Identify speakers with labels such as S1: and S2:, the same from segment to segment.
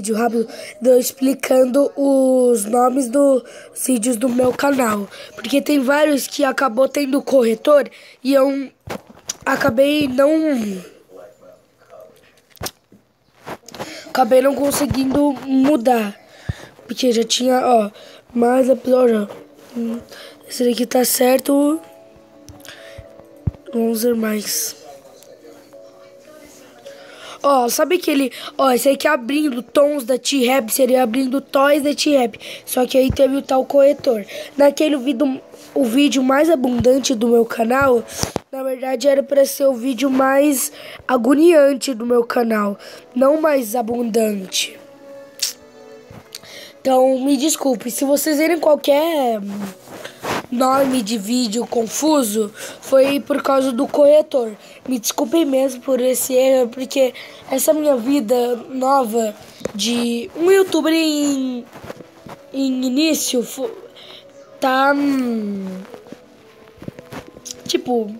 S1: vídeo rápido explicando os nomes dos vídeos do meu canal. Porque tem vários que acabou tendo corretor e eu acabei não... Acabei não conseguindo mudar. Porque já tinha, ó, mais episódio. Hum, esse daqui tá certo. Vamos ver mais. Ó, sabe aquele... Ó, esse aqui é abrindo tons da T-Rap, seria abrindo toys da T-Rap. Só que aí teve o tal corretor. Naquele vídeo, o vídeo mais abundante do meu canal, na verdade era para ser o vídeo mais agoniante do meu canal. Não mais abundante. Então, me desculpe, se vocês verem qualquer nome de vídeo confuso foi por causa do corretor. Me desculpem mesmo por esse erro, porque essa minha vida nova de um youtuber em, em início tá. Hum, tipo,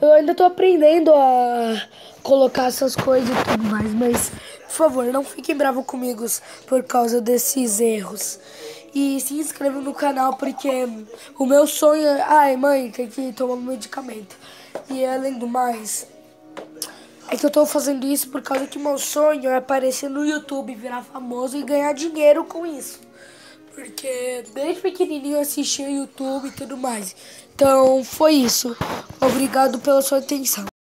S1: eu ainda tô aprendendo a colocar essas coisas e tudo mais, mas por favor, não fiquem bravos comigo por causa desses erros. E se inscreva no canal porque o meu sonho é... Ai, mãe, tem que tomar um medicamento. E além do mais, é que eu tô fazendo isso por causa que meu sonho é aparecer no YouTube, virar famoso e ganhar dinheiro com isso. Porque desde pequenininho eu assistia YouTube e tudo mais. Então foi isso. Obrigado pela sua atenção.